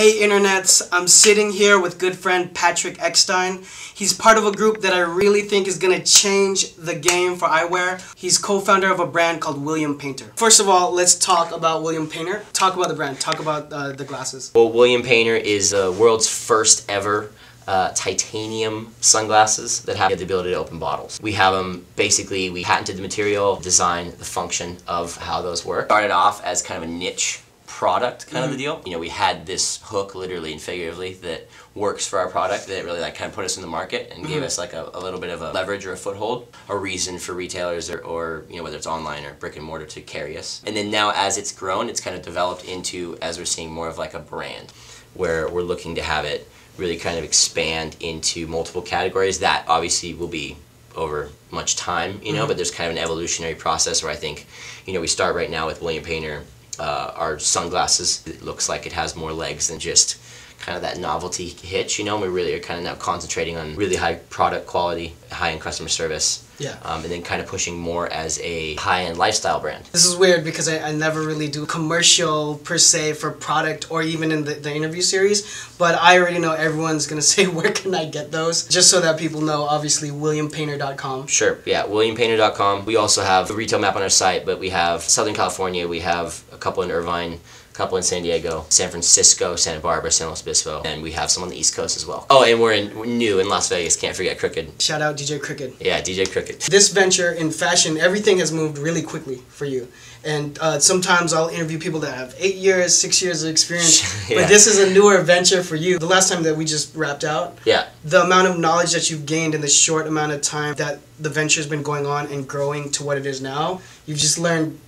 Hey internets, I'm sitting here with good friend Patrick Eckstein. He's part of a group that I really think is gonna change the game for eyewear. He's co-founder of a brand called William Painter. First of all, let's talk about William Painter. Talk about the brand, talk about uh, the glasses. Well, William Painter is the world's first ever uh, titanium sunglasses that have the ability to open bottles. We have them, basically, we patented the material, design, the function of how those work. Started off as kind of a niche product kind of the mm-hmm. deal. You know, we had this hook literally and figuratively that works for our product that really like kind of put us in the market and gave mm-hmm. us like a, a little bit of a leverage or a foothold, a reason for retailers or, or you know whether it's online or brick and mortar to carry us. And then now as it's grown, it's kind of developed into as we're seeing more of like a brand where we're looking to have it really kind of expand into multiple categories that obviously will be over much time, you know, mm-hmm. but there's kind of an evolutionary process where I think, you know, we start right now with William Painter uh, our sunglasses. It looks like it has more legs than just kind of that novelty hitch, you know. We really are kind of now concentrating on really high product quality, high-end customer service. Yeah. Um, and then kind of pushing more as a high-end lifestyle brand. This is weird because I, I never really do commercial per se for product or even in the, the interview series, but I already know everyone's gonna say where can I get those? Just so that people know, obviously, williampainter.com. Sure, yeah, williampainter.com. We also have the retail map on our site, but we have Southern California, we have couple in Irvine, a couple in San Diego, San Francisco, Santa Barbara, San Luis Obispo, and we have some on the East Coast as well. Oh, and we're, in, we're new in Las Vegas. Can't forget Crooked. Shout out DJ Crooked. Yeah, DJ Crooked. This venture in fashion, everything has moved really quickly for you. And uh, sometimes I'll interview people that have eight years, six years of experience. Yeah. But this is a newer venture for you. The last time that we just wrapped out, Yeah, the amount of knowledge that you've gained in the short amount of time that the venture's been going on and growing to what it is now, you've just learned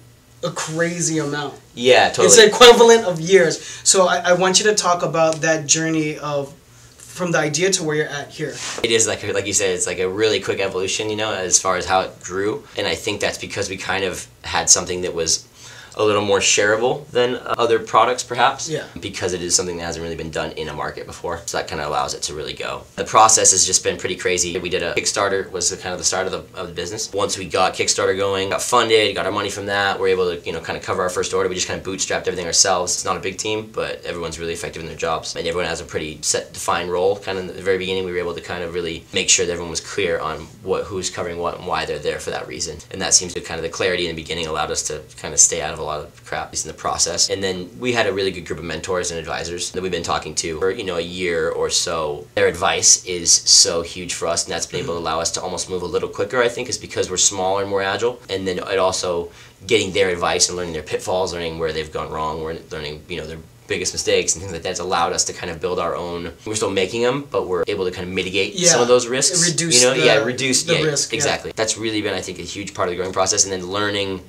a crazy amount. yeah, totally. It's the equivalent of years. So I, I want you to talk about that journey of from the idea to where you're at here. It is like like you said, it's like a really quick evolution, you know, as far as how it grew, and I think that's because we kind of had something that was a little more shareable than uh, other products, perhaps. Yeah. Because it is something that hasn't really been done in a market before, so that kind of allows it to really go. The process has just been pretty crazy. We did a Kickstarter, was the, kind of the start of the of the business. Once we got Kickstarter going, got funded, got our money from that, we're able to you know kind of cover our first order. We just kind of bootstrapped everything ourselves. It's not a big team, but everyone's really effective in their jobs, and everyone has a pretty set defined role. Kind of in the very beginning, we were able to kind of really make sure that everyone was clear on what who's covering what and why they're there for that reason. And that seems to kind of the clarity in the beginning allowed us to kind of stay out of a lot of crap is in the process. And then we had a really good group of mentors and advisors that we've been talking to for you know a year or so. Their advice is so huge for us, and that's been able to allow us to almost move a little quicker. I think is because we're smaller and more agile, and then it also getting their advice and learning their pitfalls, learning where they've gone wrong, learning you know their biggest mistakes and things like that's allowed us to kind of build our own we're still making them but we're able to kind of mitigate Yeah. some of those risks Reduce you know the- yeah reduce the yeah, risk, yeah. exactly that's really been i think a huge part of the growing process and then learning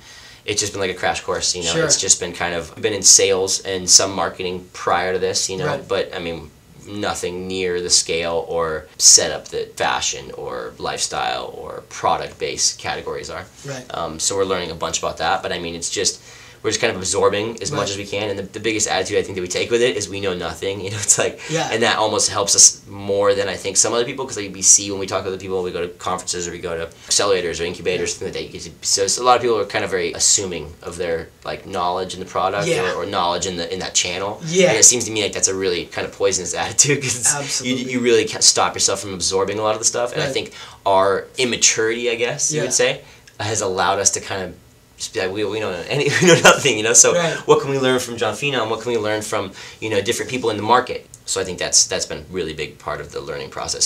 it's just been like a crash course you know Sure. it's just been kind of been in sales and some marketing prior to this you know Right. but i mean nothing near the scale or setup that fashion or lifestyle or product based categories are Right. um, so we're learning a bunch about that but i mean it's just we're just kind of absorbing as Right. much as we can and the, the biggest attitude i think that we take with it is we know nothing you know it's like Yeah. and that almost helps us more than i think some other people because like we see when we talk to other people we go to conferences or we go to accelerators or incubators things like that to, so a lot of people are kind of very assuming of their like knowledge in the product Yeah. or, or knowledge in the in that channel Yeah. and it seems to me like that's a really kind of poisonous attitude because you, you really can't stop yourself from absorbing a lot of the stuff and i think our immaturity i guess you would say has allowed us to kind of just be like we, we know any we know nothing you know? So Right. what can we learn from Jon Phenom and what can we learn from you know different people in the market? So I think that's that's been a really big part of the learning process